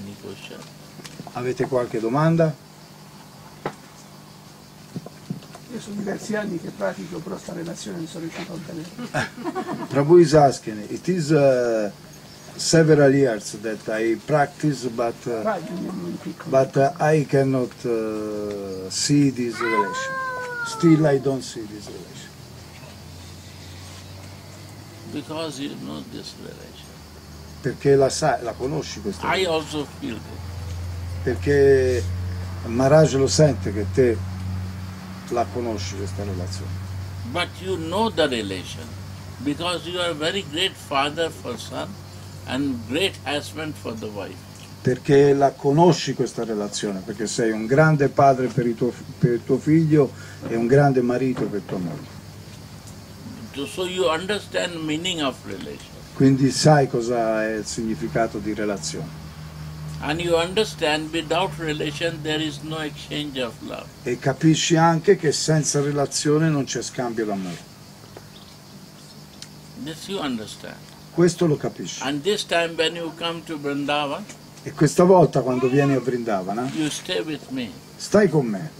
Question? Avete qualche domanda? Io sono diversi anni che pratico, però sta relazione non sono riuscito a ottenere. Prabhu is asking, it is uh, several years that I practice, but, uh, but uh, I cannot uh, see this relation. Still I don't see this relation. Because you know this relation. Perché la, sai, la conosci questa I relazione? also feel it. Perché Maharaj lo sente che te la conosci questa relazione. But you know the relation because you are very great father for son and great husband for the wife. Perché la conosci questa relazione, perché sei un grande padre per il tuo, per il tuo figlio e un grande marito per tua moglie. So you understand meaning of relation. Quindi sai cosa è il significato di relazione. And you understand without relation there is no exchange of love. E capisci anche che senza relazione non c'è scambio d'amore. This you understand. Questo lo capisci. And this time when you come to Vrindavan, E questa volta quando vieni a Vrindavana, you stay with me. stai con me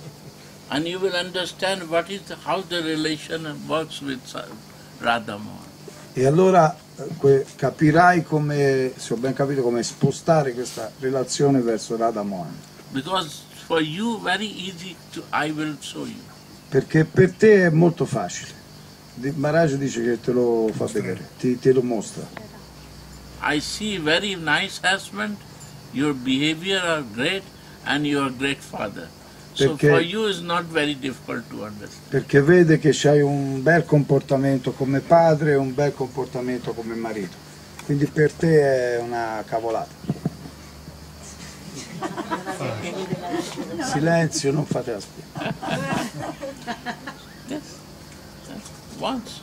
And you will understand what is how the relation works with Sa- Radha Mohan. e allora eh, capirai come, se ho ben capito, come spostare questa relazione verso Radha Mohan. Because for you very easy to I will show you. Perché per te è molto facile. Maharaj dice che te lo fa vedere, ti, te lo mostra. I see very nice husband, your behavior are great, and you are great father. So Perché- for you is not very difficult to understand. Perché vede che c'hai un bel comportamento come padre e un bel comportamento come marito. Quindi per te è una cavolata. Silenzio, non fate la spia. Yes. Once.